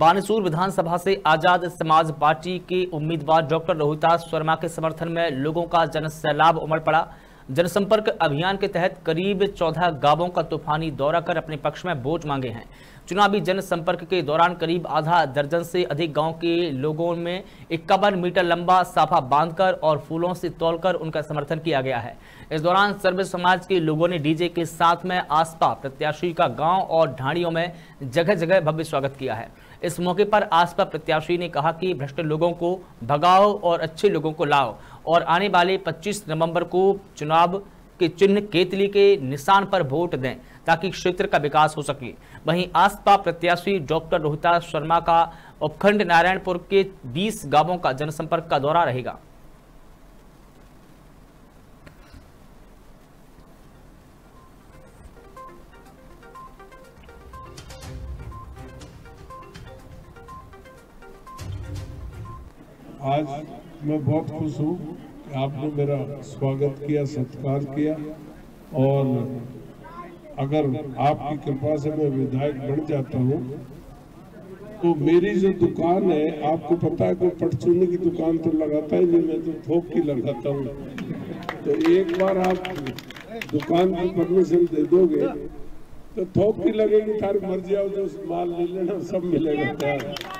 बानसूर विधानसभा से आज़ाद समाज पार्टी के उम्मीदवार डॉक्टर रोहितास शर्मा के समर्थन में लोगों का जनसैलाब उमड़ पड़ा। जनसंपर्क अभियान के तहत करीब 14 गाँवों का तूफानी दौरा कर अपने पक्ष में वोट मांगे हैं। चुनावी जनसंपर्क के दौरान करीब आधा दर्जन से अधिक गाँव के लोगों में इक्यावन मीटर लंबा साफा बांधकर और फूलों से तोलकर उनका समर्थन किया गया है। इस दौरान सर्व समाज के लोगों ने डीजे के साथ में आसपा, प्रत्याशी का गाँव और ढाणियों में जगह जगह भव्य स्वागत किया है। इस मौके पर आसपा प्रत्याशी ने कहा कि भ्रष्ट लोगों को भगाओ और अच्छे लोगों को लाओ। और आने वाले 25 नवंबर को चुनाव के चिन्ह केतली के निशान पर वोट दें ताकि क्षेत्र का विकास हो सके। वहीं आसपा प्रत्याशी डॉक्टर रोहिता शर्मा का उपखंड नारायणपुर के 20 गाँवों का जनसंपर्क का दौरा रहेगा। आज मैं बहुत खुश हूँ कि आपने मेरा स्वागत किया, सत्कार किया। और अगर आपकी कृपा से मैं विधायक बन जाता हूँ तो मेरी जो दुकान है, आपको पता है, कोई पटचूनी की दुकान तो लगाता ही नहीं, मैं तो थोक की लगाता हूँ। तो एक बार आप दुकान की परमिशन दे दोगे तो थोक की लगेगी तार मर्ज़ी आओ, जो माल ले लेना, सब मिलेगा। तैयार